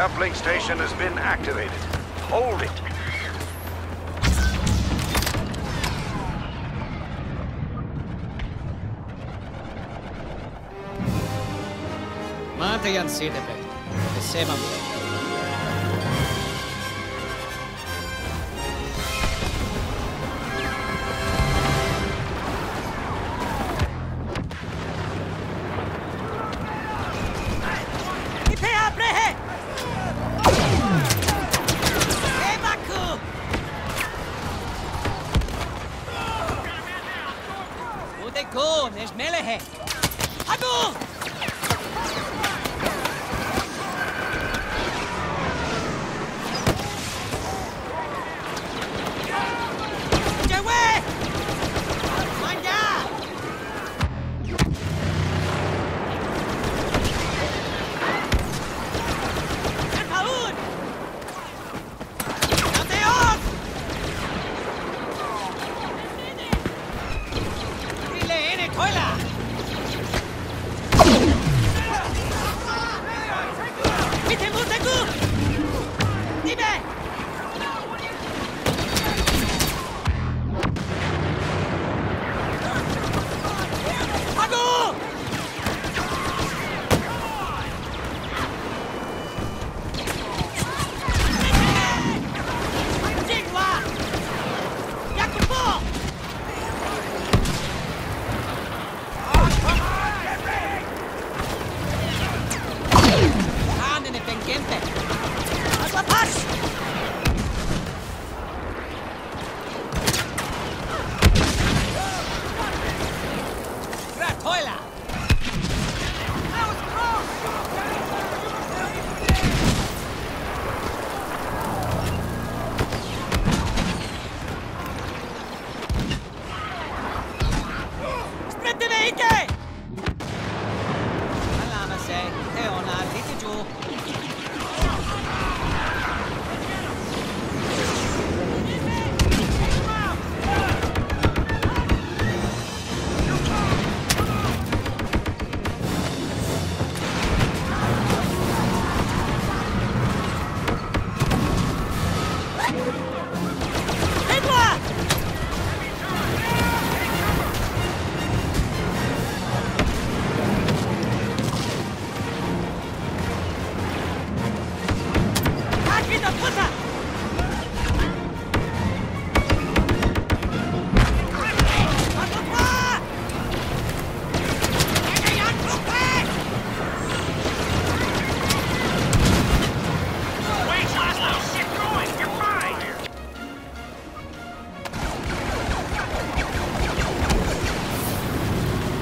uplink station has been activated. Hold it. Maantijan Sidepe. Sevan There's melee here. Huddle!